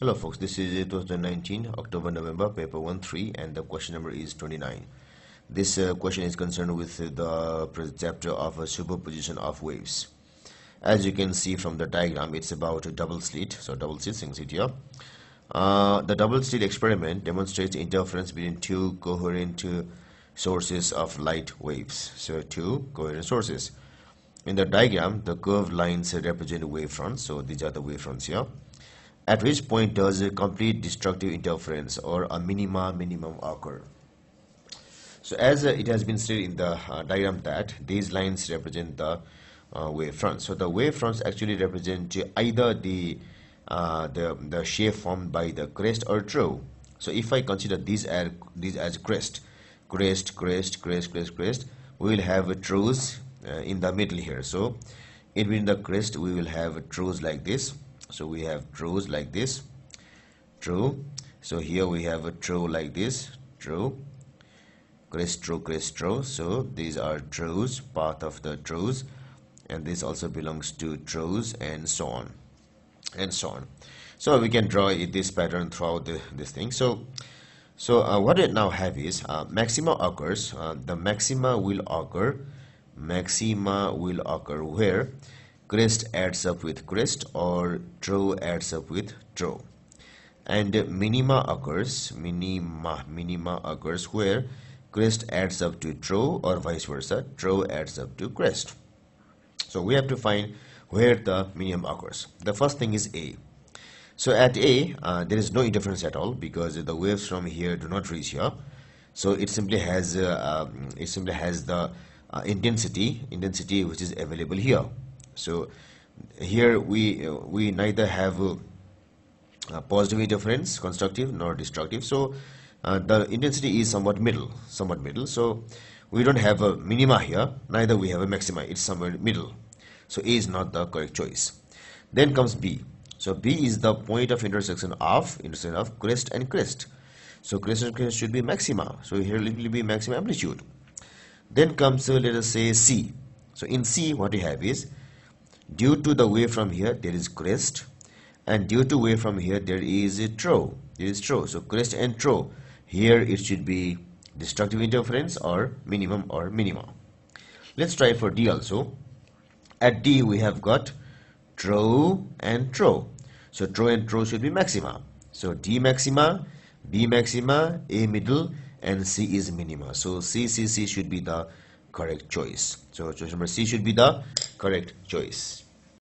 Hello folks, this is 2019 October November paper 1-3 and the question number is 29. This uh, question is concerned with the chapter of a superposition of waves. As you can see from the diagram, it's about a double slit, so double slit, single slit here. Uh, the double slit experiment demonstrates interference between two coherent uh, sources of light waves. So two coherent sources. In the diagram, the curved lines represent wavefronts, so these are the wavefronts here at which point does a complete destructive interference or a minima minimum occur. So as uh, it has been stated in the uh, diagram that these lines represent the uh, wave fronts. So the wave fronts actually represent either the uh, the the shape formed by the crest or trough. So if I consider these as these as crest, crest, crest, crest, crest, crest, we will have a troughs uh, in the middle here. So in between the crest we will have troughs like this so we have troughs like this. True so here we have a trough like this. True crest trough crest trough so these are troughs part of the troughs and this also belongs to troughs and so on. And so on. So we can draw this pattern throughout the, this thing. So so uh, what it now have is uh, maxima occurs uh, the maxima will occur maxima will occur where crest adds up with crest or trough adds up with trough. And minima occurs minima minima occurs where crest adds up to trough or vice versa trough adds up to crest. So we have to find where the minimum occurs. The first thing is a. So at a uh, there is no interference at all because the waves from here do not reach here. So it simply has uh, um, it simply has the uh, intensity intensity which is available here so here we we neither have positive interference constructive nor destructive. So uh, the intensity is somewhat middle somewhat middle. So we don't have a minima here neither we have a maxima. It's somewhere middle. So a is not the correct choice. Then comes b. So b is the point of intersection of intersection of crest and crest. So crest and crest should be maxima. So here it will be maximum amplitude. Then comes uh, let us say c. So in c what we have is due to the wave from here there is crest and due to wave from here there is a trough there is trough so crest and trough here it should be destructive interference or minimum or minima let's try for d also. At d we have got trough and trough so trough and trough should be maxima. So d maxima b maxima a middle and c is minima. So c c c should be the correct choice. So choice number C should be the correct choice.